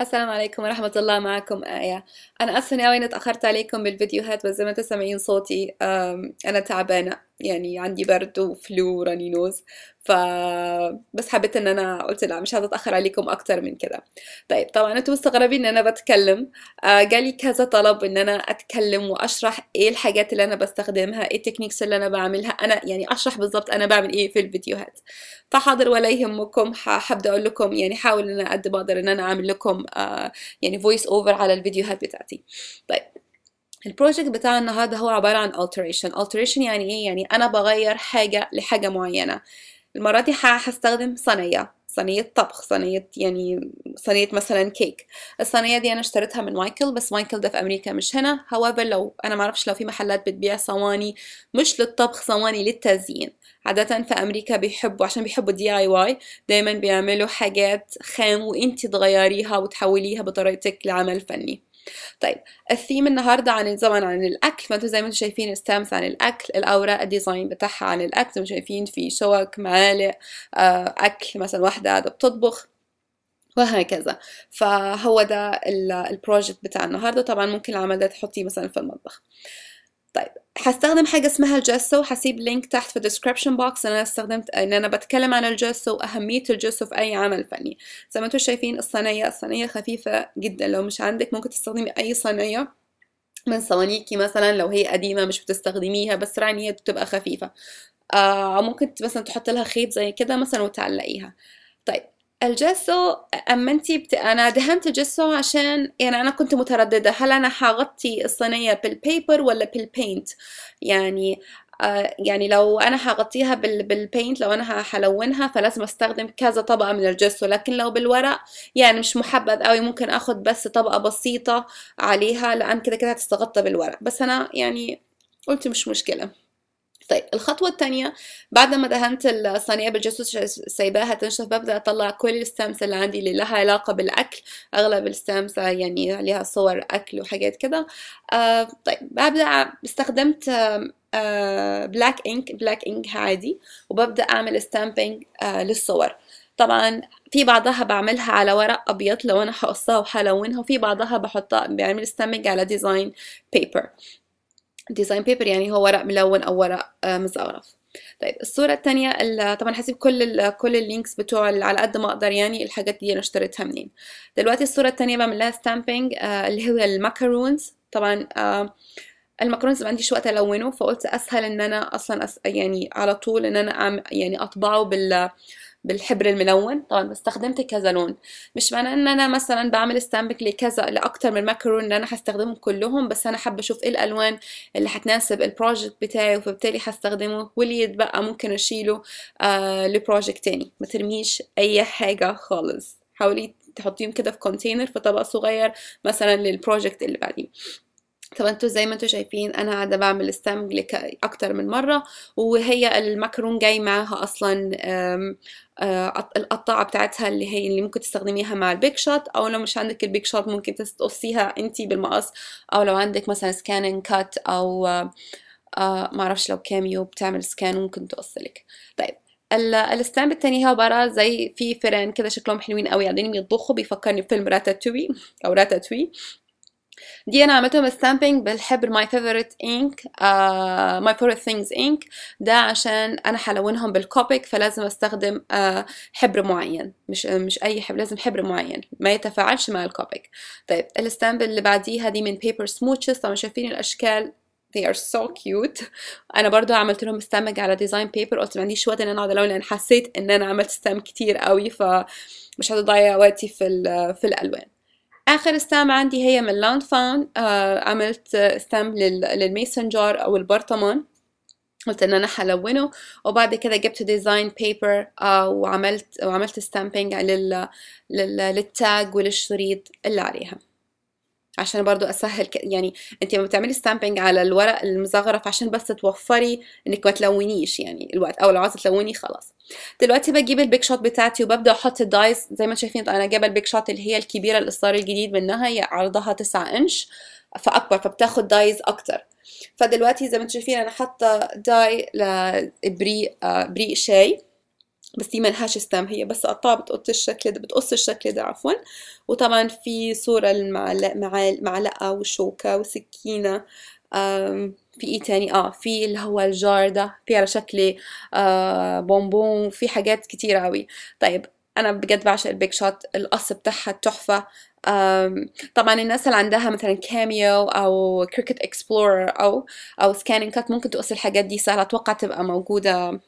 السلام عليكم ورحمة الله معكم آية. أنا إني أوي اتأخرت عليكم بالفيديوهات بس زي ما أنتم سامعين صوتي أنا تعبانة. يعني عندي برد وفلو وراني نوز ف بس حبيت إن أنا قلت لا مش هتتاخر عليكم أكتر من كده. طيب طبعا أنتم مستغربين إن أنا بتكلم. آه، جالي كذا طلب إن أنا أتكلم وأشرح إيه الحاجات اللي أنا بستخدمها إيه التكنيكس اللي أنا بعملها أنا يعني أشرح بالظبط أنا بعمل إيه في الفيديوهات. فحاضر ولا يهمكم حابة أقول لكم يعني حاول إن أنا قد ما أقدر إن أنا أعمل لكم آه، يعني voice over على الفيديوهات بتاعتي. طيب ال project بتاع النهارده هو عبارة عن alteration. Alteration يعني إيه؟ يعني أنا بغير حاجة لحاجة معينة. المرة دي هستخدم صينية. صينية طبخ صينية يعني صينية مثلا كيك الصينية دي أنا اشتريتها من Michaels بس Michaels ده في أمريكا مش هنا. However لو أنا معرفش لو في محلات بتبيع صواني مش للطبخ صواني للتزيين. عادة في أمريكا بيحبوا عشان بيحبوا DIY دايما بيعملوا حاجات خام وانتي تغيريها وتحوليها بطريقتك لعمل فني. طيب الثيم النهارده عن طبعا عن الأكل. فانتوا زي ما أنتم شايفين ال stamps عن الأكل الاوراق ال design بتاعها عن الأكل. زي ما شايفين في شوك معالق آه، أكل مثلا واحدة قاعدة بتطبخ وهكذا. فهو ده ال- ال project بتاع النهارده. طبعا ممكن العمل ده تحطيه مثلا في المطبخ. طيب هستخدم حاجة اسمها ال gesso هسيب link تحت في ال description box أنا استخدمت إن أنا بتكلم عن الجسو وأهمية الجسو في أي عمل فني. زي ما أنتم شايفين الصينية الصينية خفيفة جدا. لو مش عندك ممكن تستخدمي أي صينية من صوانيكي مثلا لو هي قديمة مش بتستخدميها بس رانية بتبقى خفيفة. آه، أو ممكن مثلا تحط لها خيط زي كده مثلا وتعلقيها. طيب ال gesso أما انتي بت... أنا دهنت ال gesso عشان يعني أنا كنت مترددة. هل أنا هغطي الصينية بال paper ولا بال paint يعني آه يعني لو أنا هغطيها بال... بالبينت لو أنا هلونها فلازم أستخدم كذا طبقة من الجسو لكن لو بالورق يعني مش محبذ قوي ممكن آخد بس طبقة بسيطة عليها لأن كده كده هتستغطى بالورق. بس أنا يعني قلت مش مشكلة. الخطوة التانية بعد ما دهنت الصينية بالجاسوس سايباها تنشف ببدأ أطلع كل الستامس اللي عندي اللي لها علاقة بالأكل. أغلب الستامس يعني عليها صور أكل وحاجات كده. آه طيب ببدأ استخدمت black ink black ink عادي وببدأ أعمل stamping آه للصور. طبعا في بعضها بعملها على ورق أبيض لو أنا هقصها وهلونها وفي بعضها بحطها بعمل stamping على design paper design paper يعني هو ورق ملون أو ورق آه، مزخرف طيب الصورة التانية ال- طبعا هسيب كل ال كل ال links بتوع على قد ما أقدر يعني الحاجات دي أنا اشتريتها منين. دلوقتي الصورة التانية بعمل لها stamping آه اللي هو ال macarons طبعا آه ال macarons ما عنديش وقت ألونه فقلت أسهل إن أنا أصلا أس يعني على طول إن أنا أعمل يعني أطبعه بال بالحبر الملون. طبعا استخدمت كذا لون مش معناه إن أنا مثلا بعمل stamping لكذا لأكتر من macaron إن أنا هستخدمهم كلهم بس أنا حابة أشوف إيه الألوان اللي هتناسب ال project بتاعي وفبالتالي هستخدمه. واللي يتبقى ممكن أشيله آه ل project تاني. ما ترميش أي حاجة خالص. حاولي تحطيهم كده في container في طبق صغير مثلا لل project اللي بعديه. طبعا أنتوا زي ما أنتوا شايفين أنا قاعدة بعمل stamping أكتر من مرة وهي ال macaron جاي معاها أصلا آه، القطاعة بتاعتها اللي هي اللي ممكن تستخدميها مع ال Big Shot أو لو مش عندك ال Big Shot ممكن تقصيها انتي بالمقص أو لو عندك مثلا ScanNCut أو آه، معرفش لو Cameo بتعمل scan ممكن تقصلك طيب ال- ال stamp التاني هو عبارة زي في فيران كده شكلهم حلوين قوي قاعدين يطبخوا بيفكرني بفيلم راتاتوي أو راتاتوي. دي أنا عملتهم stamping بالحبر my favorite ink My Favorite Things ink ده عشان أنا هلونهم بال Copic فلازم أستخدم آه حبر معين. مش مش أي حبر لازم حبر معين. ما يتفاعلش مع ال Copic طيب ال stamp اللي بعديها دي من Paper Smooches طبعا شايفين الأشكال؟ They are so cute. أنا برضو عملت لهم stamping على design paper قلت ما عنديش وقت إن أنا أقعد ألون لأن حسيت إن أنا عملت stamp كتير قوي فمش هتضيع وقتي في في الألوان. آخر stamp عندي هي من Lawn Fawn آه عملت stamp لل mason jar أو البرطمان. قلت إن أنا هلونه وبعد كده جبت design paper آه وعملت وعملت stamping لل لل tag وللشريط اللي عليها. عشان برضو أسهل. يعني انت لما بتعملي stamping على الورق المزخرف عشان بس توفري إنك ما تلونيش يعني الوقت أو لو عايزه تلوني خلاص. دلوقتي بجيب ال Big Shot بتاعتي وببدأ أحط ال dies زي ما شايفين أنا جايبة ال Big Shot اللي هي الكبيرة الإصدار الجديد منها هي عرضها 9 إنش فأكبر فبتاخد dies أكتر. فدلوقتي زي ما أنتم شايفين أنا حاطة die لبريق بريق شاي. بس دي ملهاش stamp هي بس قطعة بتقص الشكل ده بتقص الشكل ده عفوا. وطبعا في صورة المعلقة والشوكة وسكينة في إيه تاني؟ آه في اللي هو ال jar ده في على شكل آه بونبون في حاجات كتير قوي طيب أنا بجد بعشق ال Big Shot القص بتاعها تحفة. طبعا الناس اللي عندها مثلا Cameo أو Cricut Explore أو أو ScanNCut ممكن تقص الحاجات دي سهلة أتوقع تبقى موجودة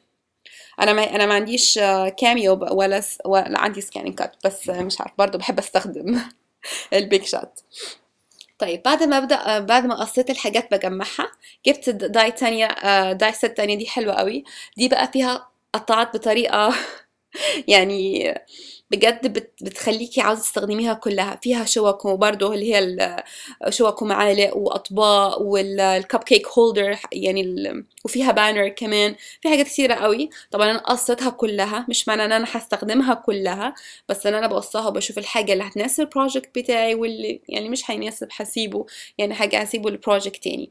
أنا ما أنا ما عنديش Cameo ولا ولا عندي ScanNCut بس مش عارف برضه بحب أستخدم ال Big Shot طيب بعد ما أبدأ بعد ما قصيت الحاجات بجمعها جبت die تانية die set تانية دي حلوة قوي. دي بقى فيها قطعات بطريقة يعني بجد بت بتخليكي عاوزة تستخدميها كلها. فيها شوك وبرضه اللي هي شوك ومعالق وأطباق وال cupcake holder يعني. وفيها banner كمان. في حاجات كتيرة قوي. طبعا أنا قصيتها كلها مش معنى إن أنا هستخدمها كلها بس إن أنا بقصها وبشوف الحاجة اللي هتناسب ال project بتاعي واللي يعني مش هيناسب هسيبه. يعني حاجة هسيبه ل project تاني.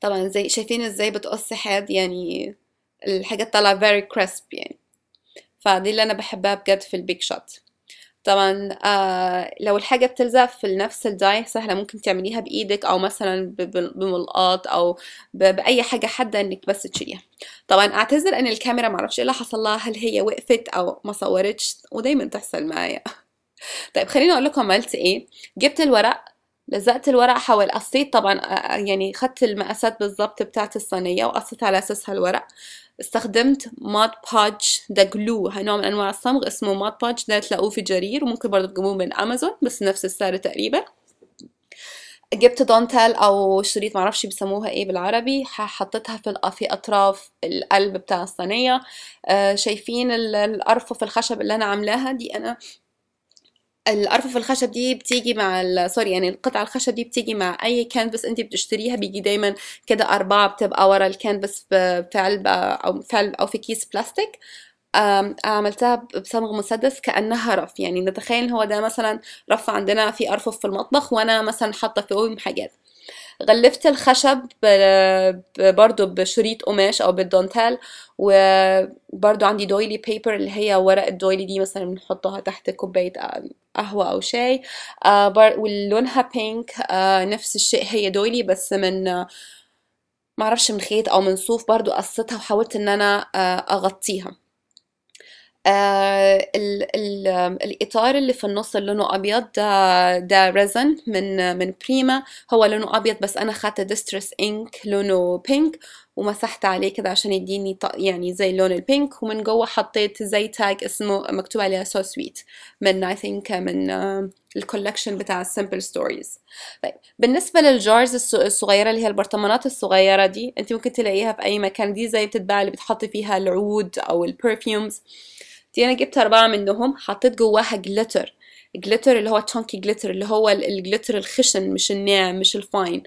طبعا زي شايفين إزاي بتقص حاد؟ يعني الحاجات طالعة very crisp يعني. فدي اللي أنا بحبها بجد في ال Big Shot. طبعا آه لو الحاجة بتلزق في نفس ال die سهلة ممكن تعمليها بإيدك أو مثلا بملقاط أو بأي حاجة حادة إنك بس تشيليها. طبعا أعتذر إن الكاميرا معرفش إيه اللي حصل لها هل هي وقفت أو ما صورتش؟ ودايما تحصل معايا. طيب خليني أقول لكم عملت إيه. جبت الورق لزقت الورق حول قصيت طبعا يعني خدت المقاسات بالظبط بتاعت الصينية وقصيت على أساسها الورق. استخدمت Mod Podge ده glue نوع من أنواع الصمغ اسمه Mod Podge ده تلاقوه في جرير وممكن برضه تجيبوه من أمازون بس نفس السعر تقريبا. جبت دونتال أو شريط معرفش بيسموها إيه بالعربي حطيتها في في أطراف القلب بتاع الصينية. آه شايفين الارفف الخشب اللي أنا عاملاها دي أنا الارفف الخشب دي بتيجي مع sorry يعني القطع الخشب دي بتيجي مع أي كانفاس انت بتشتريها بيجي دايما كده أربعة بتبقى ورا الكانفاس في علبة أو في علبة أو في كيس بلاستيك عملتها بصمغ مسدس كأنها رف. يعني نتخيل هو ده مثلا رف عندنا في ارفف في المطبخ وأنا مثلا حاطة فيهم حاجات. غلفت الخشب برضو بشريط قماش أو بالدونتال وبرضو عندي doily paper اللي هي ورق ال doily دي مثلا بنحطها تحت كوباية قهوة أو شاي. آه، ولونها pink آه، نفس الشيء هي doily بس من معرفش من خيط أو من صوف برضو قصتها وحاولت إن أنا آه، أغطيها. آه ال ال الإطار اللي في النص اللي لونه أبيض ده ده resin من من Prima هو لونه أبيض بس أنا خدت distress ink لونه pink ومسحت عليه كده عشان يديني يعني زي لون ال pink ومن جوه حطيت زي tag اسمه مكتوب عليها so sweet من I think من ال collection بتاع ال Simple Stories طيب بالنسبة لل jars الصغيرة اللي هي البرطمانات الصغيرة دي انت ممكن تلاقيها في أي مكان. دي زي بتتباع اللي بتحطي فيها العود أو ال perfumes دي أنا جبت أربعة منهم حطيت جواها glitter glitter اللي هو chunky glitter اللي هو ال glitter الخشن مش الناعم مش ال fine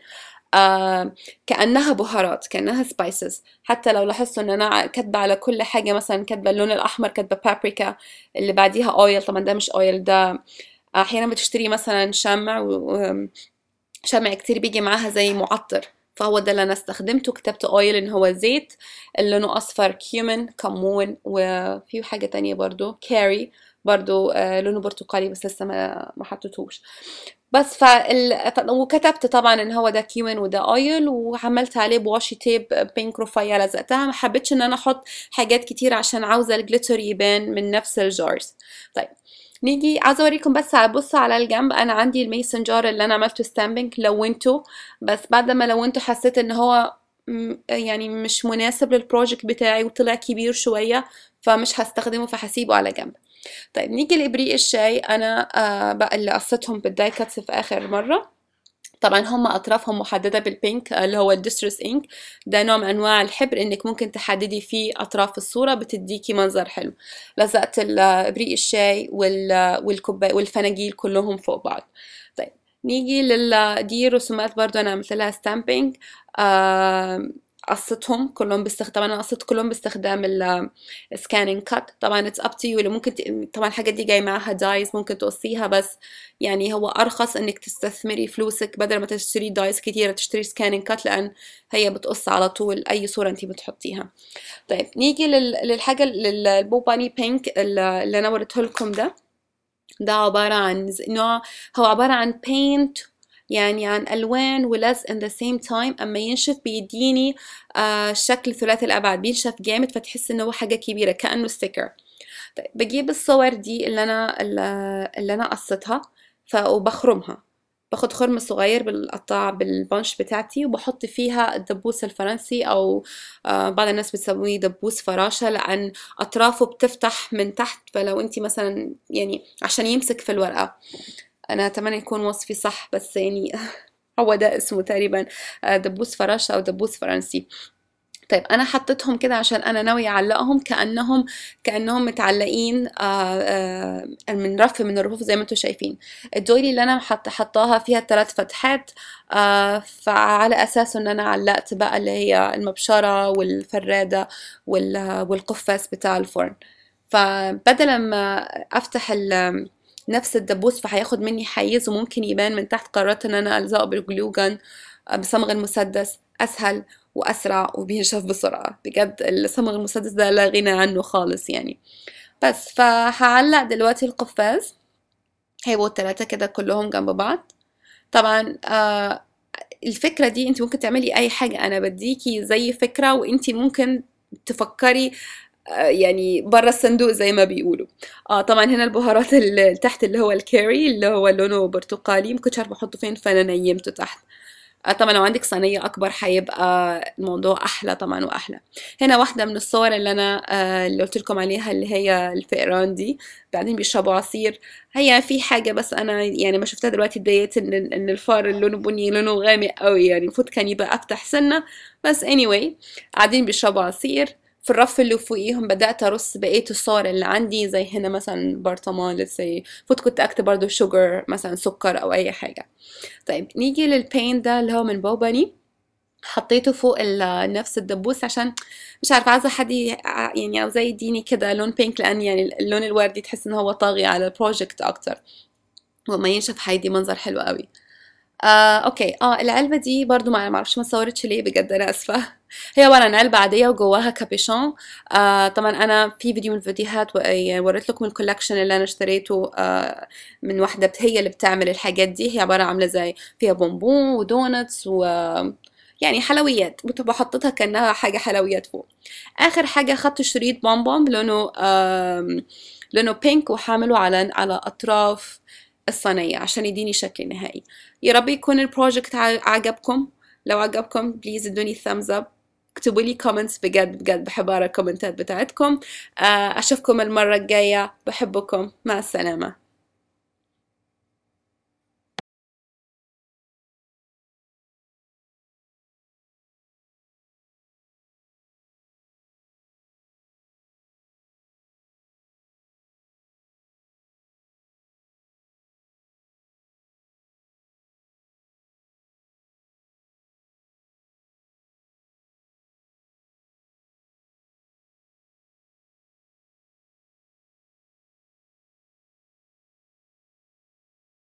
آه كأنها بهارات كأنها spices حتى لو لاحظتوا إن أنا كاتبة على كل حاجة مثلا كاتبة اللون الأحمر كاتبة بابريكا اللي بعديها oil طبعا ده مش oil ده أحيانا بتشتري مثلا شمع شمع كتير بيجي معاها زي معطر. فهو ده اللي أنا استخدمته. كتبت oil إن هو زيت اللي لونه أصفر cumin كمون وفي حاجة تانية برضو كاري برضو آه لونه برتقالي بس لسه ما حطيتهوش. بس فال... وكتبت طبعا إن هو ده cumin وده oil وعملت عليه ب washi tape pink رفيع لزقتها ما حبيتش إن أنا أحط حاجات كتير عشان عاوزة ال glitter يبان من نفس ال jars طيب نيجي عايزه أوريكم بس بص على الجنب. أنا عندي ال mason jar اللي أنا عملته stamping لونته. بس بعد ما لونته حسيت إن هو يعني مش مناسب لل project بتاعي وطلع كبير شوية فمش هستخدمه فهسيبه على جنب. طيب نيجي لإبريق الشاي. أنا آه بقى اللي قصتهم بال die cuts في آخر مرة. طبعا هم أطرافهم محددة بال pink اللي هو ال distress ink ده نوع من أنواع الحبر إنك ممكن تحددي فيه أطراف الصورة بتديكي منظر حلو. لزقت إبريق الشاي والكوبايه والفناجيل كلهم فوق بعض. طيب نيجي لل دي رسومات برضو أنا عملت لها stamping آه قصتهم كلهم باستخدام أنا قصت كلهم باستخدام ال ScanNCut طبعا it's up to you ممكن ت... طبعا الحاجات دي جاي معاها dies ممكن تقصيها بس يعني هو أرخص إنك تستثمري فلوسك بدل ما تشتري dies كتيرة تشتري ScanNCut لأن هي بتقص على طول أي صورة انت بتحطيها. طيب نيجي لل... للحاجة لل BoBunny pink اللي أنا وريته لكم ده. ده عبارة عن نوع هو عبارة عن paint يعني عن ألوان ولز in the same time. أما ينشف بيديني آه شكل ثلاثي الأبعاد. بينشف جامد فتحس إنه هو حاجة كبيرة كأنه ستيكر طيب بجيب الصور دي اللي أنا اللي أنا قصتها وبخرمها. باخد خرم صغير بالقطاع بالبنش بتاعتي وبحط فيها الدبوس الفرنسي أو آه بعض الناس بتسميه دبوس فراشة لأن أطرافه بتفتح من تحت. فلو انت مثلا يعني عشان يمسك في الورقة. أنا أتمنى يكون وصفي صح بس يعني هو ده اسمه تقريبا آه، دبوس فراشة أو دبوس فرنسي. طيب أنا حطيتهم كده عشان أنا ناوية أعلقهم كانهم كأنهم متعلقين آآ آآ من رف من الرفوف زي ما أنتم شايفين. الدويلي اللي أنا حط حطاها فيها ثلاث فتحات فعلى أساس إن أنا علقت بقى اللي هي المبشرة والفرادة والقفاز بتاع الفرن. فبدل ما أفتح نفس الدبوس فهياخد مني حيز وممكن يبان من تحت قررت إن أنا ألزقه بالجلوجان بصمغ المسدس أسهل وأسرع وبينشف بسرعة. بجد الصمغ المسدس ده لا غنى عنه خالص يعني. بس فهعلق دلوقتي القفاز. هيبقوا التلاتة كده كلهم جنب بعض. طبعا آه الفكرة دي أنت ممكن تعملي أي حاجة. أنا بديكي زي فكرة وأنت ممكن تفكري يعني برا الصندوق زي ما بيقولوا. آه طبعا هنا البهارات اللي تحت اللي هو الكاري اللي هو لونه برتقالي مكنتش عارفة أحطه فين فأنا نيمته تحت. آه طبعا لو عندك صينية أكبر هيبقى الموضوع أحلى طبعا وأحلى. هنا واحدة من الصور اللي أنا آه اللي قلت لكم عليها اللي هي الفئران دي. بعدين بيشربوا عصير. هي في حاجة بس أنا يعني ما شفتها دلوقتي اتضايقت إن إن الفار اللي لونه بني لونه غامق قوي يعني المفروض كان يبقى أفتح سنة. بس anyway قاعدين بيشربوا عصير. في الرف اللي فوقيهم بدأت أرص بقية الصور اللي عندي زي هنا مثلا برطمان زي فوت كنت أكتب برضو sugar مثلا سكر أو أي حاجة. طيب نيجي لل pin ده اللي هو من BoBunny حطيته فوق نفس الدبوس عشان مش عارفة عايزة حد يعني عاوزاه يديني كده لون pink لأن يعني اللون الوردي تحس إن هو طاغي على ال project أكتر. وما ينشف هيدي منظر حلو قوي. آه، okay. آه العلبة دي برضو ما معرفش ما صورتش ليه بجد أنا آسفة. هي عبارة عن علبة عادية وجواها cabochon. آه طبعا أنا في فيديو من الفيديوهات يعني وريت لكم ال collection اللي أنا اشتريته آه من واحدة هي اللي بتعمل الحاجات دي. هي عبارة عاملة زي فيها بونبون و donuts و يعني حلويات بحطتها كأنها حاجة حلويات فوق. آخر حاجة أخدت شريط بونبون لونه آه لونه pink وحامله على على أطراف الصينية عشان يديني شكل نهائي. يا رب يكون ال project عجبكم. لو عجبكم please ادوني thumbs up. اكتبوا لي comments بجد بجد بحب اقرا الكومنتات بتاعتكم. آه، أشوفكم المرة الجاية. بحبكم. مع السلامة.